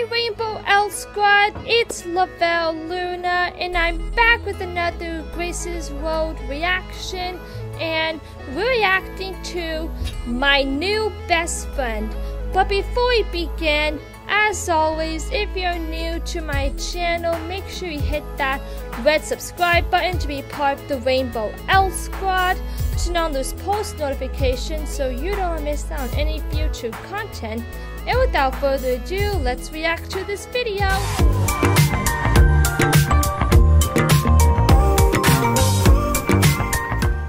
Hey Rainbow L Squad, it's Lavelle Luna, and I'm back with another Grace's World reaction, and we're reacting to my new best friend. But before we begin, as always, if you're new to my channel, make sure you hit that red subscribe button to be part of the Rainbow L Squad, turn on those post notifications so you don't miss out on any future content. And without further ado, let's react to this video.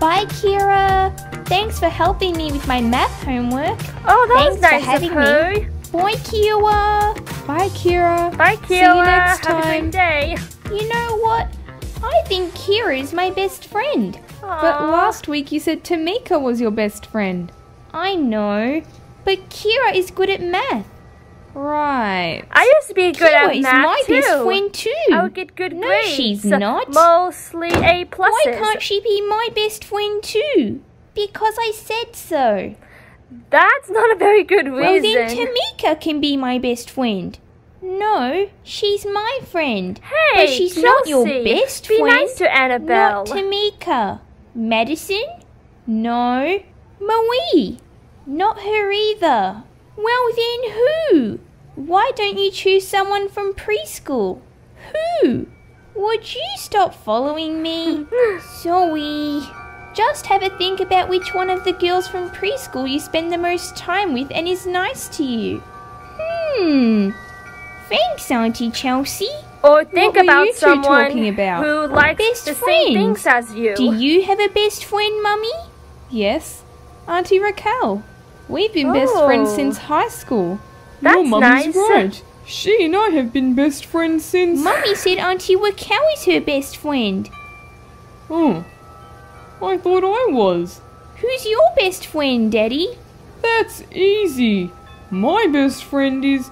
Bye, Kira. Thanks for helping me with my math homework. Oh, that Thanks was nice for having of her. me. Bye, Kira. Bye, Kira. Bye, Kayla. See you next Have a time. great day. You know what? I think Kira is my best friend. But last week you said Tamika was your best friend. I know. But Kira is good at math. Right. I used to be good Kira at is math my too. best friend too. I would get good No, grades. she's not. Mostly A pluses. Why can't she be my best friend too? Because I said so. That's not a very good reason. Well, then Tamika can be my best friend. No, she's my friend. hey, but she's not your best Be friend. nice to Annabelle. Not Tamika. Madison? No. Marie? Not her either. Well, then who? Why don't you choose someone from preschool? Who? Would you stop following me? Zoe. Just have a think about which one of the girls from preschool you spend the most time with and is nice to you. Hmm. Thanks, Auntie Chelsea. or think What about someone talking about? who likes Best the same things as you. Do you have a best friend, Mummy? Yes. Auntie Raquel. We've been best friends Oh. since high school. That's Your mummy's nice. right. She and I have been best friends since. Mummy said Auntie Raquel is her best friend. oh, I thought I was. Who's your best friend, Daddy? That's easy. My best friend is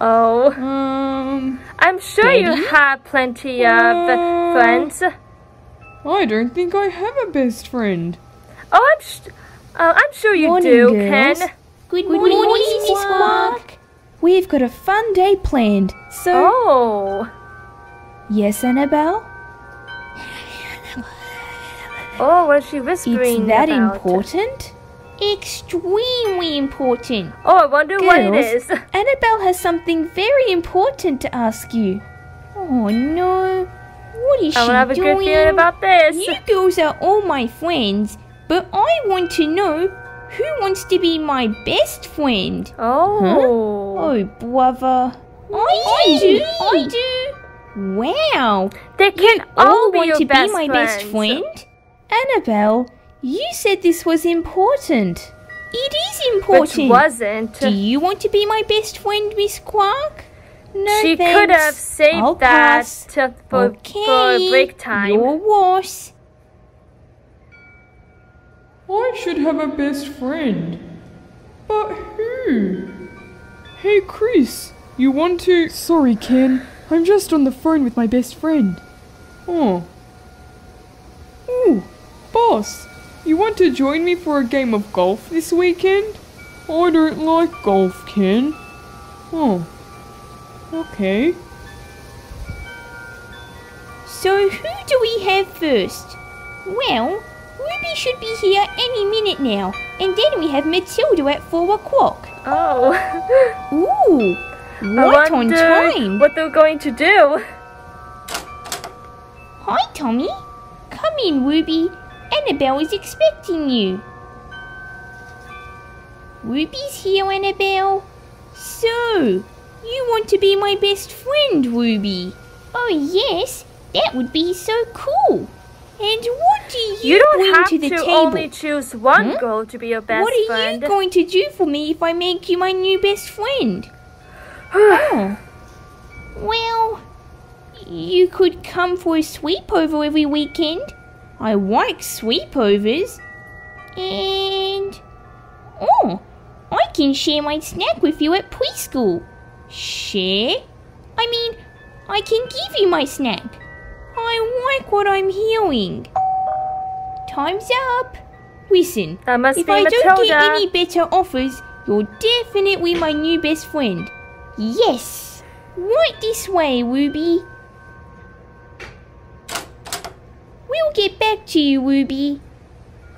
Oh, um. I'm sure you have plenty of Uh, friends. I don't think I have a best friend. Oh, I'm sh- uh, I'm sure you Morning, do, girls. Ken. Good, morning, Mrs. Mrs. Squawk. We've got a fun day planned. So, Oh, yes, Annabelle? oh, what is she whispering It's that about? important? Extremely important. Oh, I wonder what it is. Annabelle has something very important to ask you. Oh no. What is I she don't have a doing? good feeling about this. You girls are all my friends, but I want to know who wants to be my best friend. Oh, Oh, brother. I, do. I do. Wow. they can all all be want to be my friends. best friend? Annabelle, you said this was important. It is Which important. wasn't. Do you want to be my best friend, Miss Quark? No she thanks. could have saved I'll that pass. to, for, okay. for break time. You're worse. I should have a best friend. But who? Hey, Chris, you want to. Sorry, Ken. I'm just on the phone with my best friend. Oh. Ooh, boss, you want to join me for a game of golf this weekend? I don't like golf, Ken. Oh. Okay. So who do we have first? Well, Ruby should be here any minute now, and then we have Matilda at four o'clock. Oh, Ooh, right on time. what they're going to do. Hi, Tommy. Come in, Ruby. Annabelle is expecting you. Ruby's here, Annabelle. So, you want to be my best friend, Ruby? Oh, yes. That would be so cool. And what do you, You don't have to the to table? only choose one Hmm? girl to be your best friend? what are friend. you going to do for me if I make you my new best friend? oh. Well, you could come for a sleepover every weekend. I like sleepovers. And. Oh, I can share my snack with you at preschool. Share? I mean, I can give you my snack. I like what I'm hearing. Time's up. Listen, That must if be I Matilda. don't get any better offers, you're definitely my new best friend. Yes. Right this way, Ruby. We'll get back to you, Ruby.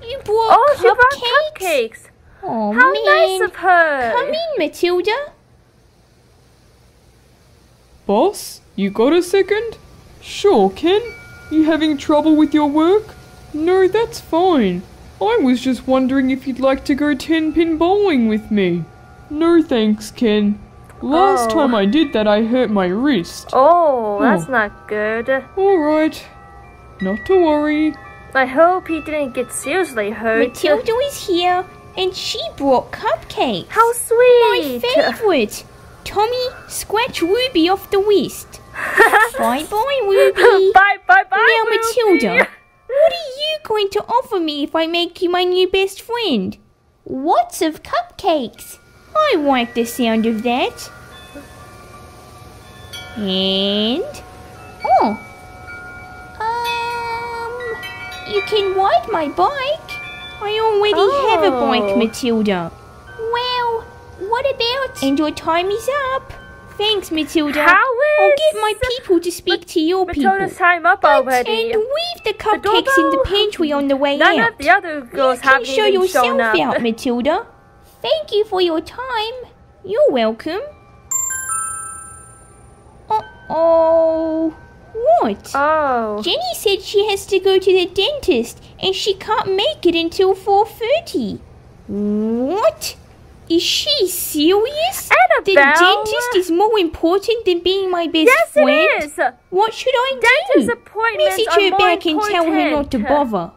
You brought Oh, she cupcakes? brought cupcakes. Oh, How man. nice of her. Come in, Matilda. Boss, you got a second? Sure, Ken. You having trouble with your work? No, that's fine. I was just wondering if you'd like to go 10 pin bowling with me. No thanks, Ken. Last Oh. time I did that, I hurt my wrist. Oh, hmm. that's Oh. not good. Alright. Not to worry. I hope he didn't get seriously hurt. Matilda is here, and she brought cupcakes. How sweet! My favourite. Tommy, scratch Ruby off the wrist. bye bye, Ruby. bye, bye, bye. now, Ruby. Matilda, what are you going to offer me if I make you my new best friend? Lots of cupcakes. I like the sound of that. And oh, um, you can ride my bike. I already have a bike, Oh. Matilda. Well, what about? And your time is up. Thanks, Matilda. How I'll get my people to speak to your people. Matilda's time up already. And leave the cupcakes in the pantry on the way None out. of the other girls you can haven't show yourself out, Matilda. Thank you for your time. You're welcome. Uh-oh. What? Oh. Jenny said she has to go to the dentist and she can't make it until 4.30. What? Is she serious? Annabelle! The dentist is more important than being my best Yes, friend? it is. What should I Dentist do? appointments Message are her more back and tell her not to bother.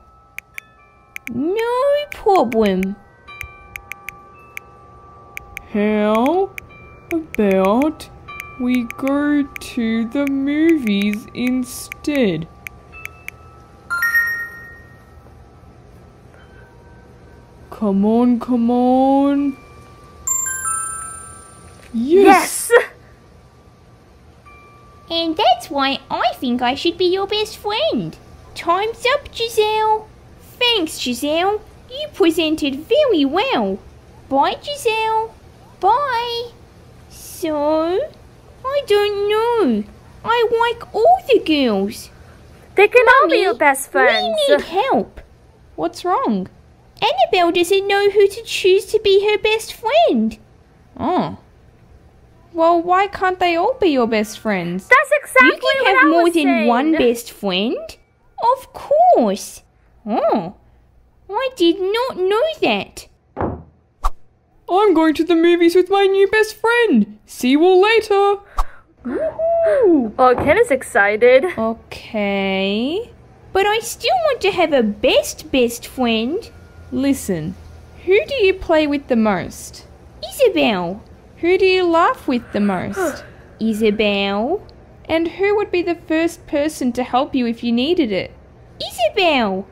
No problem. How about we go to the movies instead? Come on, come on. Yes! Yes. And that's why I think I should be your best friend. Time's up, Giselle. Thanks, Giselle. You presented very well. Bye, Giselle. Bye. So, I don't know. I like all the girls. They can all be your best friends. We need help. What's wrong? Annabelle doesn't know who to choose to be her best friend. Oh. Well, why can't they all be your best friends? That's exactly what you can have I more than saying. one best friend. Of course. Oh, I did not know that. I'm going to the movies with my new best friend. See you all later. Oh, Ken is excited. Okay. But I still want to have a best best friend. Listen, who do you play with the most? Isabel. Who do you laugh with the most? Isabel. and who would be the first person to help you if you needed it? Isabel.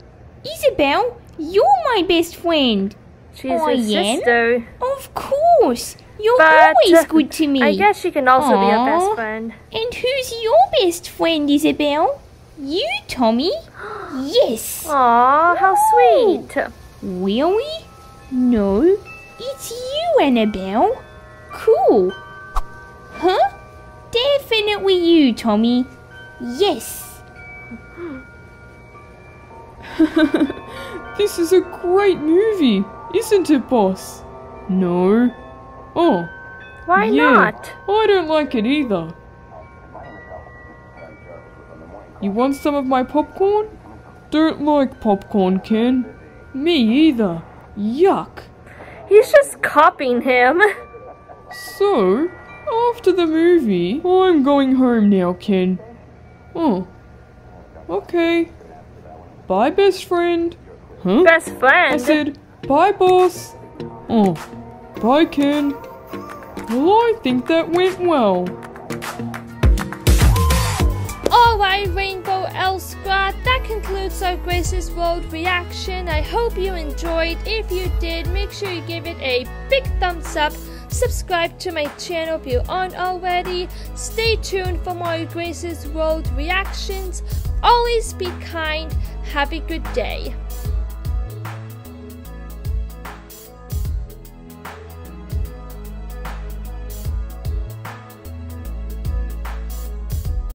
Isabel, you're my best friend. She's Oh, his yeah? sister. Of course. You're But always uh, good to me. I guess she can also be a best friend. And who's your best friend, Isabel? You, Tommy? yes. Aw, how sweet. Really? No, it's you, Annabelle. Cool. Huh? Definitely you, Tommy. Yes. This is a great movie, isn't it, boss? No. Oh, Why yeah. not? Oh, I don't like it either. You want some of my popcorn? Don't like popcorn, Ken. Me either. Yuck. He's just copying him. So, after the movie, I'm going home now, Ken. Oh. Okay. Bye, best friend. Huh? Best friend? I said, bye, boss. Oh, bye, Ken. Well, I think that went well. Alright, Rainbow L Squad, that concludes our Grace's World reaction. I hope you enjoyed. If you did, make sure you give it a big thumbs up. Subscribe to my channel if you aren't already. Stay tuned for more Grace's World reactions. Always be kind. Have a good day.